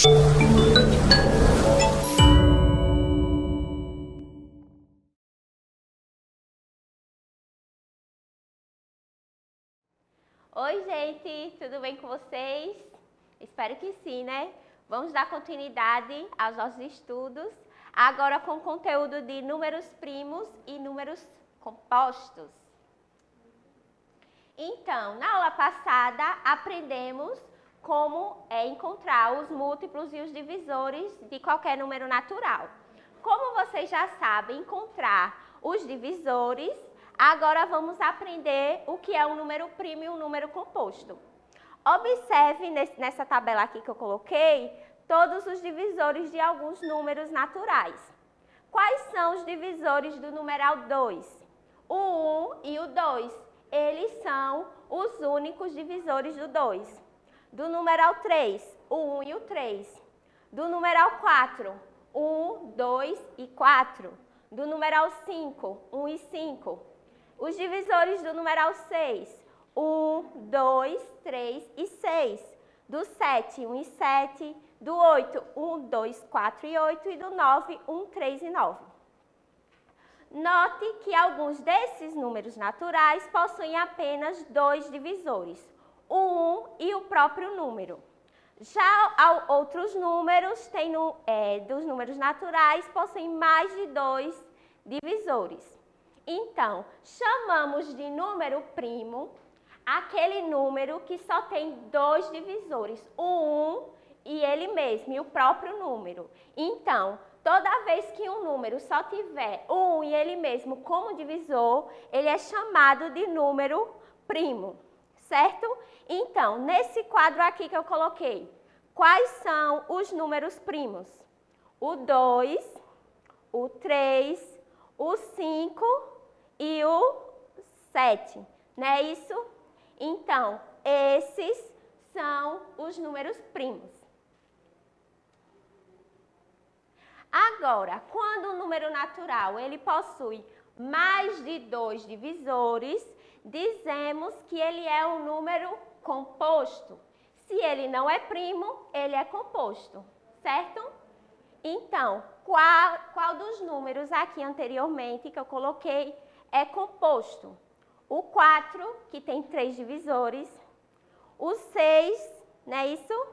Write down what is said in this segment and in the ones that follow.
Oi, gente, tudo bem com vocês? Espero que sim, né? Vamos dar continuidade aos nossos estudos, agora com conteúdo de números primos e números compostos. Então, na aula passada, aprendemos como é, encontrar os múltiplos e os divisores de qualquer número natural. Como vocês já sabem encontrar os divisores, agora vamos aprender o que é um número primo e um número composto. Observe nessa tabela aqui que eu coloquei todos os divisores de alguns números naturais. Quais são os divisores do numeral 2? O 1 e o 2. Eles são os únicos divisores do 2. Do numeral 3, o 1 e o 3. Do numeral 4, 1, 2 e 4. Do numeral 5, 1 e 5. Os divisores do numeral 6, 1, 2, 3 e 6. Do 7, 1 e 7. Do 8, 1, 2, 4 e 8. E do 9, 1, 3 e 9. Note que alguns desses números naturais possuem apenas dois divisores, o 1 e o próprio número. Já outros números, tem no, é, dos números naturais, possuem mais de dois divisores. Então, chamamos de número primo aquele número que só tem dois divisores, o 1 e ele mesmo, e o próprio número. Então, toda vez que um número só tiver o 1 e ele mesmo como divisor, ele é chamado de número primo, certo? Então, nesse quadro aqui que eu coloquei, quais são os números primos? O 2, o 3, o 5 e o 7, não é isso? Então, esses são os números primos. Agora, quando o número natural ele possui mais de dois divisores, dizemos que ele é um número composto. Se ele não é primo, ele é composto, certo? Então, qual, qual dos números aqui anteriormente que eu coloquei é composto. O 4, que tem três divisores. O 6, não é isso?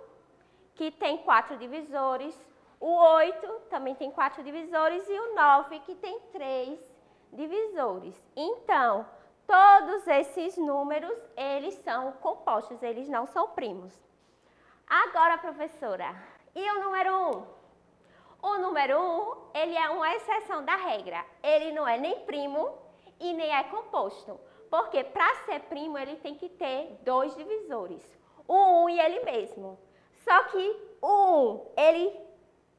Que tem quatro divisores. O 8 também tem quatro divisores. E o 9, que tem três divisores. Então, todos esses números, eles são compostos, eles não são primos. Agora, professora, e o número 1? O número 1, ele é uma exceção da regra. Ele não é nem primo e nem é composto. Porque para ser primo ele tem que ter dois divisores, o 1 e ele mesmo. Só que o 1 ele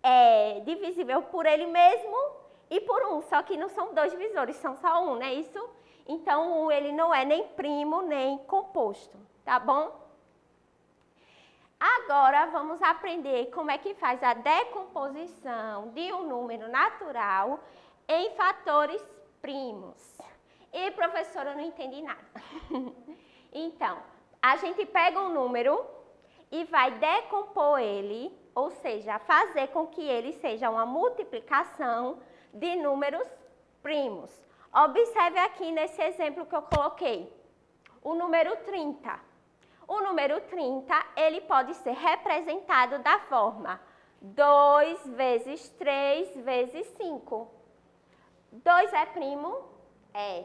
é divisível por ele mesmo e por 1, só que não são dois divisores, são só um, não é isso? Então o 1 ele não é nem primo nem composto, tá bom? Agora vamos aprender como é que faz a decomposição de um número natural em fatores primos. E professora, eu não entendi nada. então, a gente pega um número e vai decompor ele, ou seja, fazer com que ele seja uma multiplicação de números primos. Observe aqui nesse exemplo que eu coloquei, o número 30. O número 30, ele pode ser representado da forma 2 vezes 3 vezes 5. 2 é primo? É.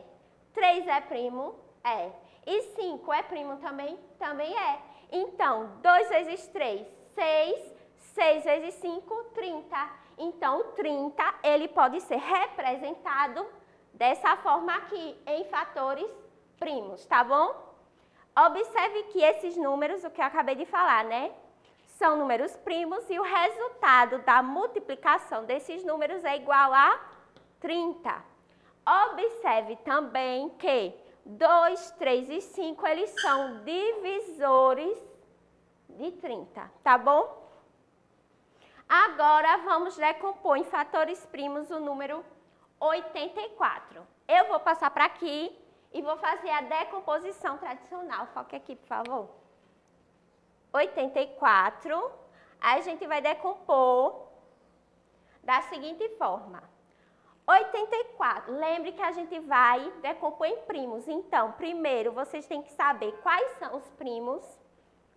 3 é primo? É. E 5 é primo também? Também é. Então, 2 vezes 3, 6. 6 vezes 5, 30. Então, o 30, ele pode ser representado dessa forma aqui, em fatores primos, tá bom? Observe que esses números, o que eu acabei de falar, né? São números primos e o resultado da multiplicação desses números é igual a 30. Observe também que 2, 3 e 5, eles são divisores de 30, tá bom? Agora, vamos decompor em fatores primos o número 84. Eu vou passar para aqui e vou fazer a decomposição tradicional. Foque aqui, por favor. 84. Aí a gente vai decompor da seguinte forma. 84. Lembre que a gente vai decompor em primos. Então, primeiro vocês têm que saber quais são os primos.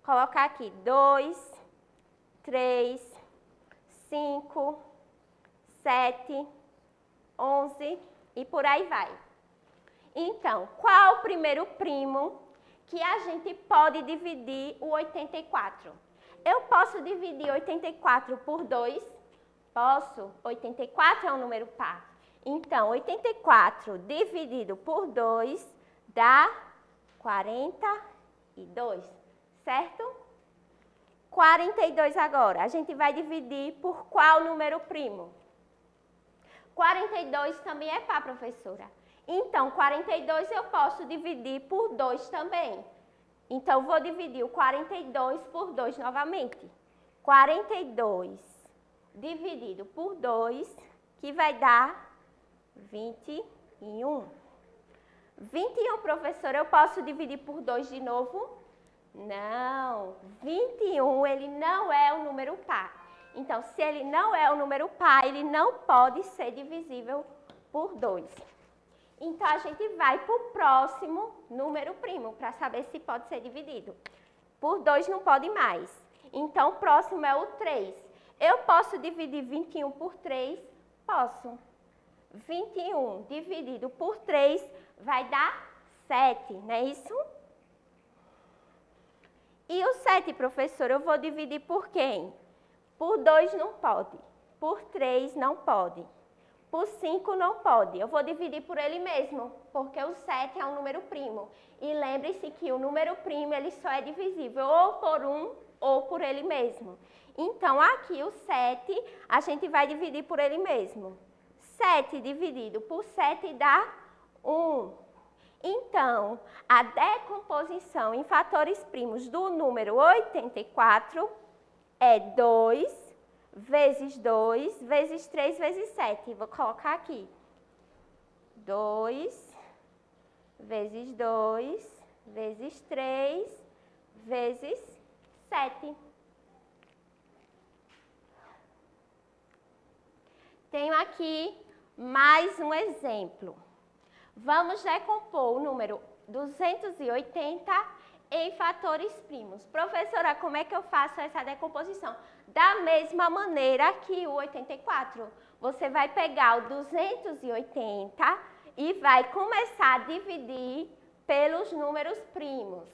Colocar aqui 2, 3, 5, 7, 11 e por aí vai. Então, qual o primeiro primo que a gente pode dividir o 84? Eu posso dividir 84 por 2? Posso. 84 é um número par. Então, 84 dividido por 2 dá 42, certo? 42 agora. A gente vai dividir por qual número primo? 42 também é par, professora. Então, 42 eu posso dividir por 2 também. Então, vou dividir o 42 por 2 novamente. 42 dividido por 2, que vai dar 21. 21, professora, eu posso dividir por 2 de novo? Não. 21, ele não é um número par. Então, se ele não é um número par, ele não pode ser divisível por 2. Então, a gente vai para o próximo número primo, para saber se pode ser dividido. Por 2 não pode mais. Então, o próximo é o 3. Eu posso dividir 21 por 3? Posso. 21 dividido por 3 vai dar 7, não é isso? E o 7, professor, eu vou dividir por quem? Por 2 não pode, por 3 não pode, por 5 não pode. Eu vou dividir por ele mesmo, porque o 7 é um número primo. E lembre-se que o número primo ele só é divisível ou por 1 ou por ele mesmo. Então, aqui o 7 a gente vai dividir por ele mesmo. 7 dividido por 7 dá 1. Então, a decomposição em fatores primos do número 84 é 2 vezes 2 vezes 3 vezes 7. Vou colocar aqui. 2 vezes 2 vezes 3 vezes 7. Tenho aqui mais um exemplo. Vamos decompor o número 280 em fatores primos. Professora, como é que eu faço essa decomposição? Da mesma maneira que o 84. Você vai pegar o 280 e vai começar a dividir pelos números primos.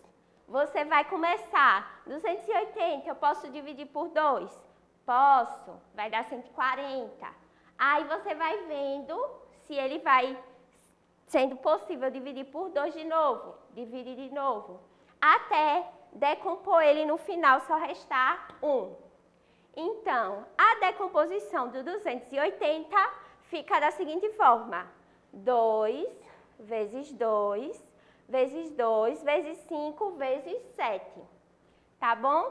Você vai começar, 280, eu posso dividir por 2? Posso, vai dar 140. Aí você vai vendo se ele vai sendo possível dividir por 2 de novo, dividir de novo, até decompor ele no final só restar 1. Um. Então, a decomposição do 280 fica da seguinte forma: 2 vezes 2 vezes 2 vezes 5 vezes 7. Tá bom?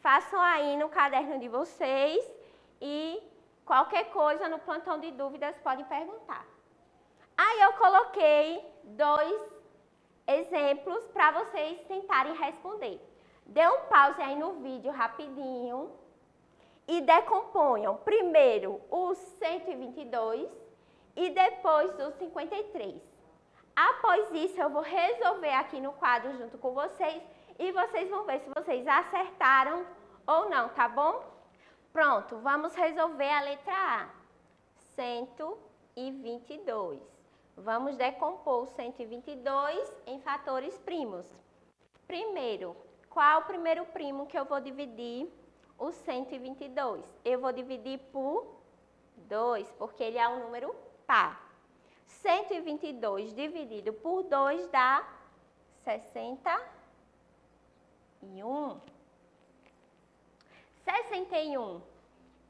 Façam aí no caderno de vocês e Qualquer coisa no plantão de dúvidas podem perguntar. Aí eu coloquei dois exemplos para vocês tentarem responder. Dê um pause aí no vídeo rapidinho e decomponham primeiro o 122 e depois o 53. Após isso, eu vou resolver aqui no quadro junto com vocês e vocês vão ver se vocês acertaram ou não, tá bom? Pronto, vamos resolver a letra A. 122. Vamos decompor o 122 em fatores primos. Primeiro, qual o primeiro primo que eu vou dividir o 122? Eu vou dividir por 2, porque ele é um número par. 122 dividido por 2 dá 61. 61,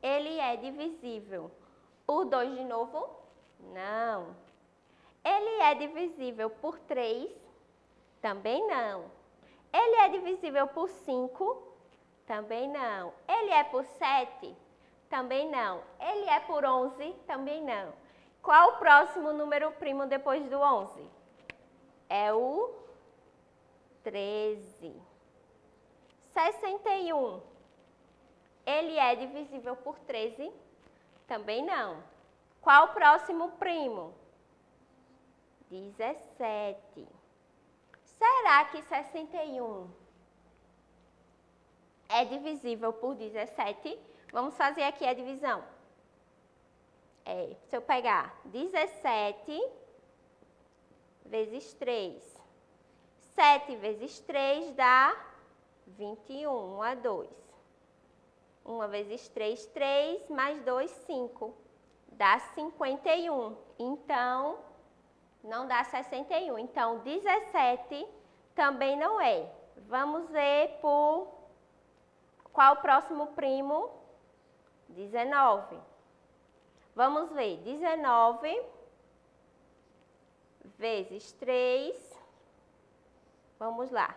ele é divisível por 2 de novo? Não. Ele é divisível por 3? Também não. Ele é divisível por 5? Também não. Ele é por 7? Também não. Ele é por 11? Também não. Qual o próximo número primo depois do 11? É o 13. 61 ele é divisível por 13? Também não. Qual o próximo primo? 17. Será que 61 é divisível por 17? Vamos fazer aqui a divisão. É, se eu pegar 17 vezes 3, 7 vezes 3 dá 21, 1 a 2. 1 vezes 3, 3, mais 2, 5. Dá 51. Então, não dá 61. Então, 17 também não é. Vamos ver por qual o próximo primo? 19. Vamos ver. 19 vezes 3. Vamos lá.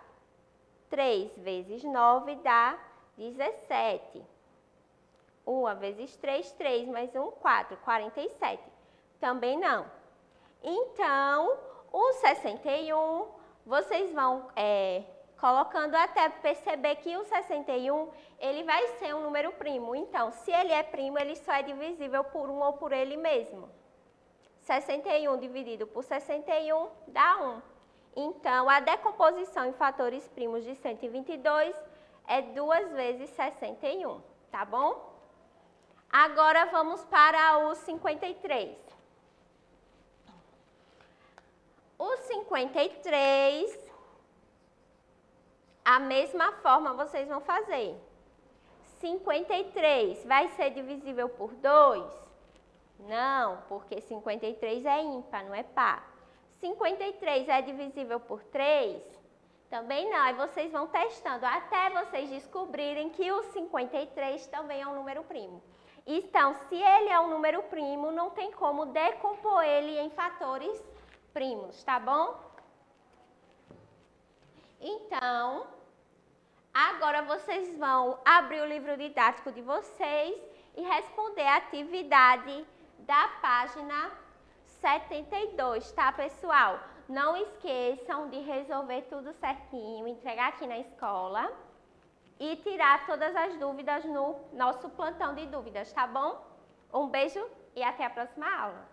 3 vezes 9 dá 17. 1 vezes 3, 3 mais 1, 4, 47. Também não. Então, o 61, vocês vão é, colocando até perceber que o 61, ele vai ser um número primo. Então, se ele é primo, ele só é divisível por 1 ou por ele mesmo. 61 dividido por 61 dá 1. Então, a decomposição em fatores primos de 122 é 2 vezes 61, tá bom? Agora vamos para o 53. O 53, a mesma forma vocês vão fazer. 53 vai ser divisível por 2? Não, porque 53 é ímpar, não é par. 53 é divisível por 3? Também não. Aí vocês vão testando até vocês descobrirem que o 53 também é um número primo. Então, se ele é um número primo, não tem como decompor ele em fatores primos, tá bom? Então, agora vocês vão abrir o livro didático de vocês e responder a atividade da página 72, tá, pessoal? Não esqueçam de resolver tudo certinho, entregar aqui na escola e tirar todas as dúvidas no nosso plantão de dúvidas, tá bom? Um beijo e até a próxima aula.